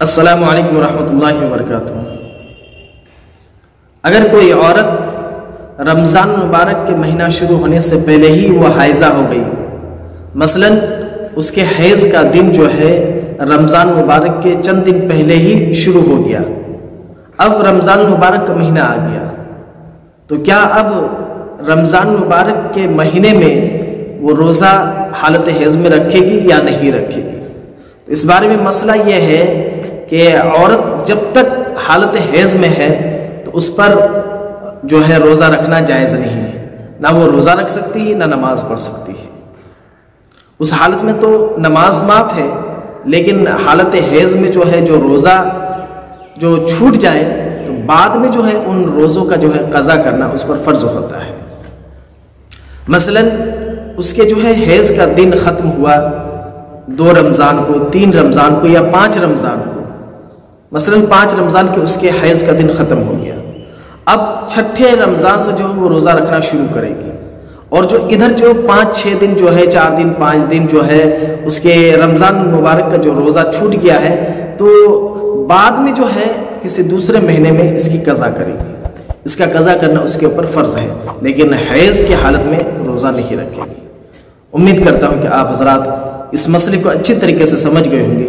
अस्सलाम वालेकुम रहमतुल्लाहि व बरकातुहू अगर कोई औरत रमज़ान मुबारक के महीना शुरू होने से पहले ही वह हाइज़ा हो गई, मसलन उसके हैज़ का दिन जो है, रमज़ान मुबारक के चंद दिन पहले ही शुरू हो गया। अब रमज़ान मुबारक का महीना आ गया। तो क्या अब रमज़ान मुबारक के महीने में वो रोज़ा हालत हैज़ में रखेगी या नहीं रखेगी? तो इस बारे में मसला ये है कि औरत जब तक हालत हैज़ में है तो उस पर जो है रोज़ा रखना जायज़ नहीं है। ना वो रोज़ा रख सकती है, ना नमाज़ पढ़ सकती है। उस हालत में तो नमाज़ माफ़ है, लेकिन हालत हैज़ में जो है, जो रोज़ा, जो छूट जाए तो बाद में जो है उन रोज़ों का जो है कज़ा करना उस पर फ़र्ज़ होता है। मसलन, उसके जो है हैज़ का दिन ख़त्म हुआ, दो रमज़ान को, तीन रमज़ान को या पाँच रमज़ान को। मसलन पाँच रमज़ान के उसके हैज़ का दिन ख़त्म हो गया। अब छठे रमज़ान से जो है वो रोज़ा रखना शुरू करेगी। और जो इधर जो पाँच छः दिन जो है, चार दिन, पाँच दिन जो है, उसके रमज़ान मुबारक का जो रोज़ा छूट गया है तो बाद में जो है किसी दूसरे महीने में इसकी कज़ा करेगी। इसका कज़ा करना उसके ऊपर फ़र्ज़ है, लेकिन हैज़ की हालत में रोज़ा नहीं रखेगी। उम्मीद करता हूँ कि आप हजरात इस मसले को अच्छी तरीके से समझ गए होंगे।